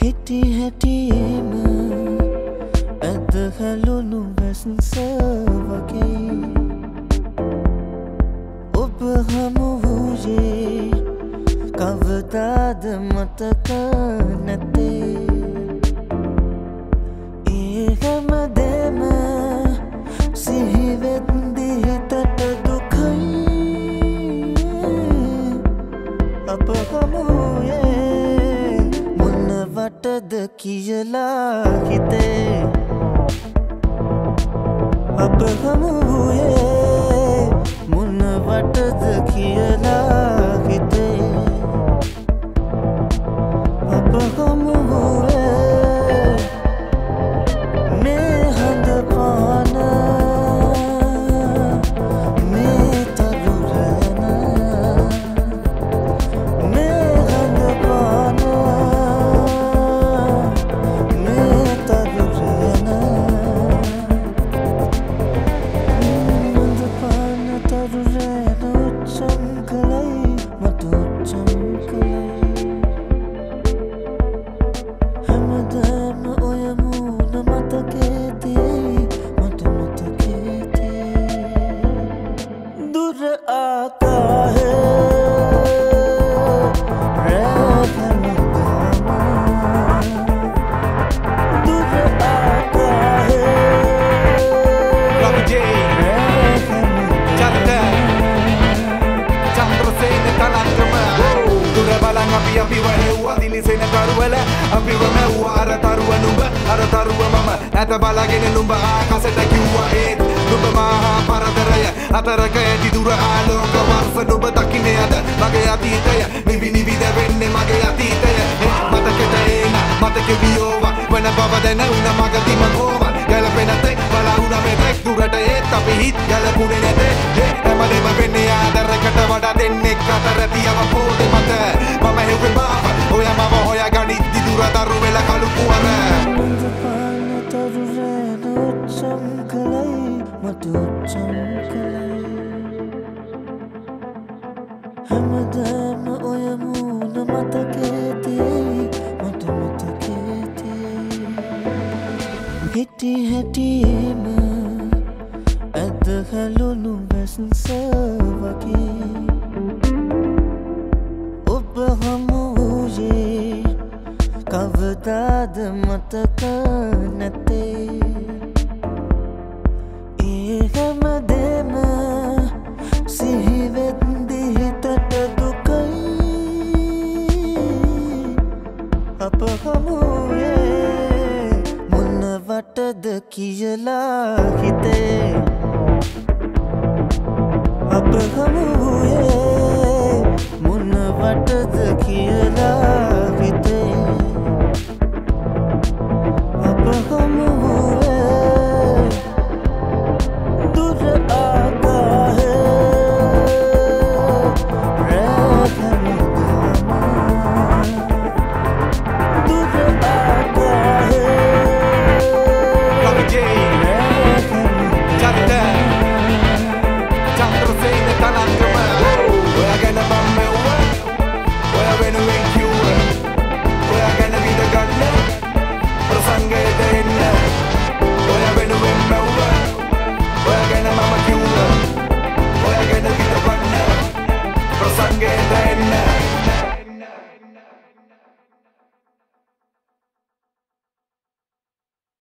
හිටි හැටියම ඇද හැලුණු වැසන්ස වගේ ඔබ හමු වූයේ කවදාද මතක නැතේ කියලා හිතේ අප හමුයේ මොනවටද කියලා අපි අපි වහෙව්වා දිලිසෙන කරුවල අපිව මැව්වා අර තරුව නුඹ අර තරුව මම. ඇත බලාගෙන නුඹ ආකසට කිව්වා ඒත් නුඹ මහා පරතරය. අතරක ඇති දුර ආලෝක වර්ෂ නුඹ දකින්නේ අද මගේ අතීතය. නිවි නිවිද වෙන්නේ මගේ අතීතය. ඒ මතකෙට එන මතකෙ වියෝවා. වෙන බව දැන උන මගතිම කෝමල් ගැලපෙන තෙක් බලාවුන මෙතෙක් දුරට ඒත් අපි හිත් ගැලපුුණේ නැතේ. ඒ හැමදෙම වෙන්නේ ආදරකට වඩා දෙන්නෙක් අතර තියව හැමදාම ඔය මූුණ මතකේතියි මට මතකේතියි හිටි හැටියම ඇද හැලුණු වැසන්ස වගේ ඔබ හමුූයේ කවදාද මතක නැතේ කාටද කියලා හිතේ. අප හමුුවේ මොනවටද කිය Get ready.